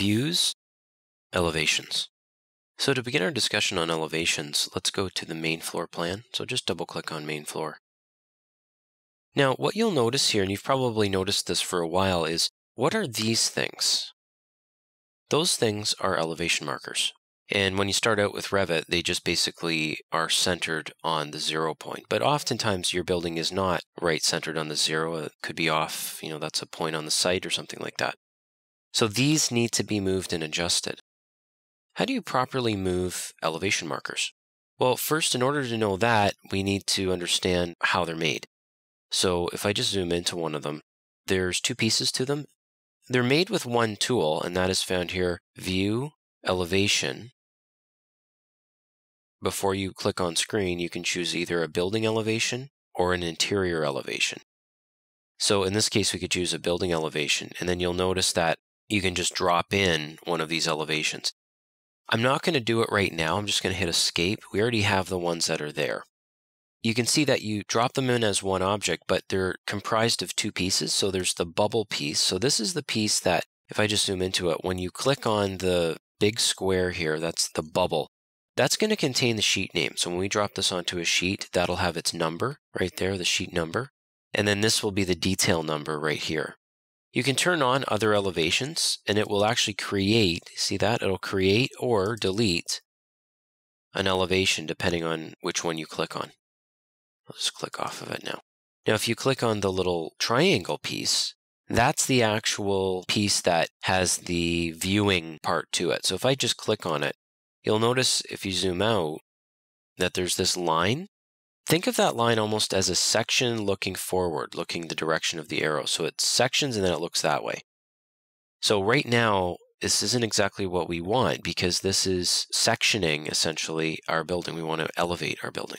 Views, Elevations. So to begin our discussion on elevations, let's go to the main floor plan. So just double click on main floor. Now, what you'll notice here, and you've probably noticed this for a while, is what are these things? Those things are elevation markers. And when you start out with Revit, they just basically are centered on the zero point. But oftentimes your building is not right centered on the zero. It could be off, you know, that's a point on the site or something like that. So these need to be moved and adjusted. How do you properly move elevation markers? Well, first, in order to know that, we need to understand how they're made. So if I just zoom into one of them, there's two pieces to them. They're made with one tool, and that is found here, View, Elevation. Before you click on screen, you can choose either a building elevation or an interior elevation. So in this case, we could choose a building elevation, and then you'll notice that you can just drop in one of these elevations. I'm not going to do it right now. I'm just going to hit escape. We already have the ones that are there. You can see that you drop them in as one object, but they're comprised of two pieces. So there's the bubble piece. So this is the piece that, if I just zoom into it, when you click on the big square here, that's the bubble, that's going to contain the sheet name. So when we drop this onto a sheet, that'll have its number right there, the sheet number. And then this will be the detail number right here. You can turn on other elevations and it will actually create, see that? It'll create or delete an elevation depending on which one you click on. I'll just click off of it now. Now, if you click on the little triangle piece, that's the actual piece that has the viewing part to it. So if I just click on it, you'll notice if you zoom out that there's this line Think of that line almost as a section looking forward, looking the direction of the arrow. So it sections and then it looks that way. So right now, this isn't exactly what we want because this is sectioning essentially our building. We want to elevate our building.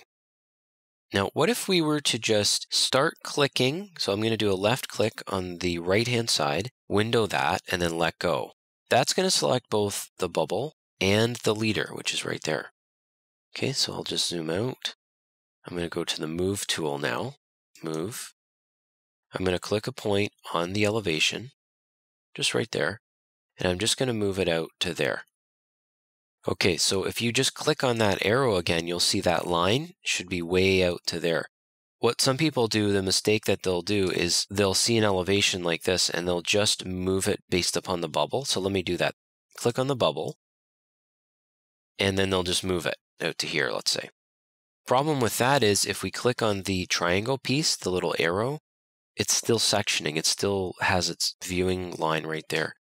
Now, what if we were to just start clicking? So I'm going to do a left click on the right hand side, window that, and then let go. That's going to select both the bubble and the leader, which is right there. Okay, so I'll just zoom out. I'm going to go to the Move tool now. Move. I'm going to click a point on the elevation, just right there, and I'm just going to move it out to there. Okay, so if you just click on that arrow again, you'll see that line should be way out to there. What some people do, the mistake that they'll do is they'll see an elevation like this and they'll just move it based upon the bubble. So let me do that. Click on the bubble, and then they'll just move it out to here, let's say. Problem with that is if we click on the triangle piece, the little arrow, it's still sectioning. It still has its viewing line right there.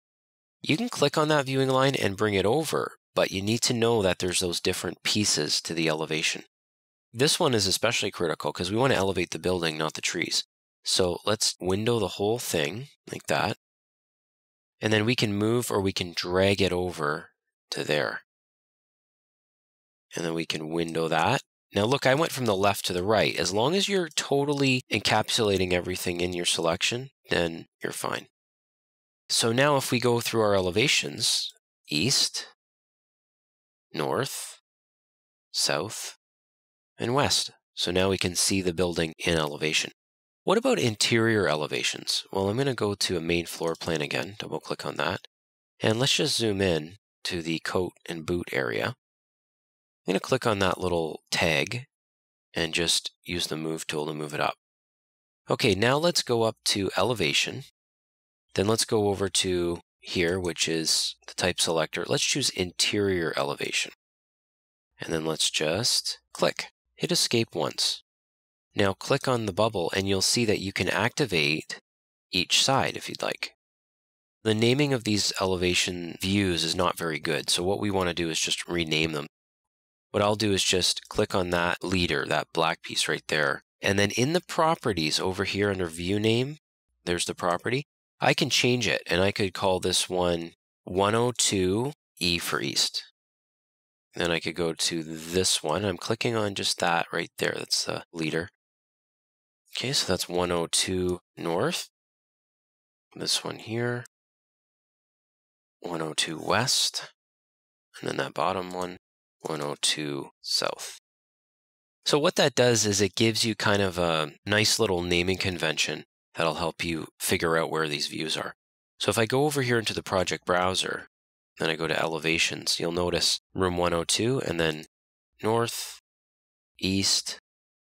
You can click on that viewing line and bring it over, but you need to know that there's those different pieces to the elevation. This one is especially critical because we want to elevate the building, not the trees. So let's window the whole thing like that. And then we can move or we can drag it over to there. And then we can window that now look, I went from the left to the right. As long as you're totally encapsulating everything in your selection, then you're fine. So now if we go through our elevations, east, north, south, and west. So now we can see the building in elevation. What about interior elevations? Well, I'm going to go to a main floor plan again, double click on that. And let's just zoom in to the coat and boot area. I'm going to click on that little tag and just use the move tool to move it up. Okay, now let's go up to elevation. Then let's go over to here, which is the type selector. Let's choose interior elevation. And then let's just click. Hit escape once. Now click on the bubble and you'll see that you can activate each side if you'd like. The naming of these elevation views is not very good, so what we want to do is just rename them. What I'll do is just click on that leader, that black piece right there. And then in the properties over here under view name, there's the property. I can change it and I could call this one 102 E for East. Then I could go to this one. I'm clicking on just that right there. That's the leader. Okay, so that's 102 North. This one here. 102 West. And then that bottom one, 102 South. So what that does is it gives you kind of a nice little naming convention that'll help you figure out where these views are. So if I go over here into the project browser then I go to elevations, you'll notice room 102 and then north, east,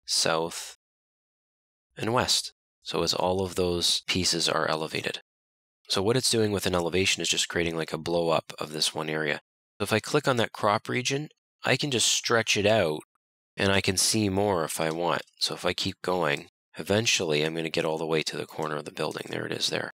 south, and west. So as all of those pieces are elevated. So what it's doing with an elevation is just creating like a blow up of this one area. So if I click on that crop region, I can just stretch it out and I can see more if I want. So if I keep going, eventually I'm going to get all the way to the corner of the building. There it is there.